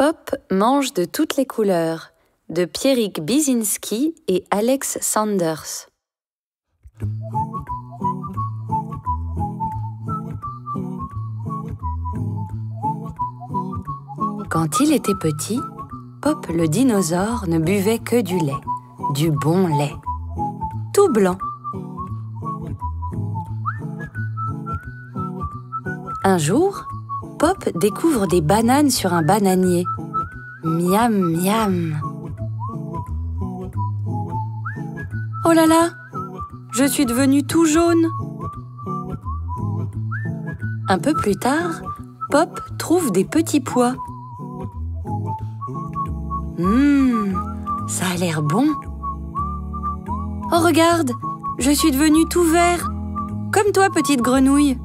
Pop mange de toutes les couleurs de Pierrick Bizinski et Alex Sanders. Quand il était petit, Pop le dinosaure ne buvait que du lait, du bon lait, tout blanc. Un jour, Pop découvre des bananes sur un bananier. Miam, miam. Oh là là, je suis devenu tout jaune. Un peu plus tard, Pop trouve des petits pois. Hum, ça a l'air bon. Oh regarde, je suis devenu tout vert, comme toi petite grenouille.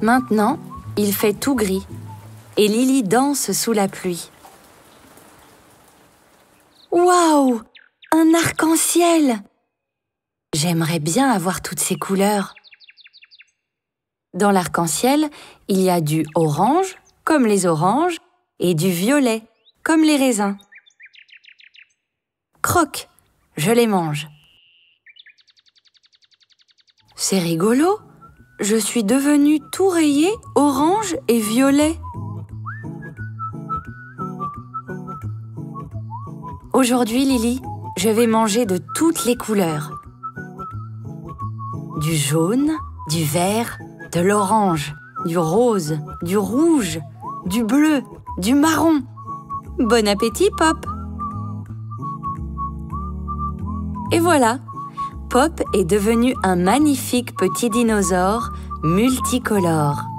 Maintenant, il fait tout gris et Lily danse sous la pluie. Waouh Un arc-en-ciel J'aimerais bien avoir toutes ces couleurs. Dans l'arc-en-ciel, il y a du orange, comme les oranges, et du violet, comme les raisins. Croque, je les mange. C'est rigolo je suis devenue tout rayé orange et violet. Aujourd'hui, Lily, je vais manger de toutes les couleurs. Du jaune, du vert, de l'orange, du rose, du rouge, du bleu, du marron. Bon appétit, Pop Et voilà, Pop est devenu un magnifique petit dinosaure multicolore.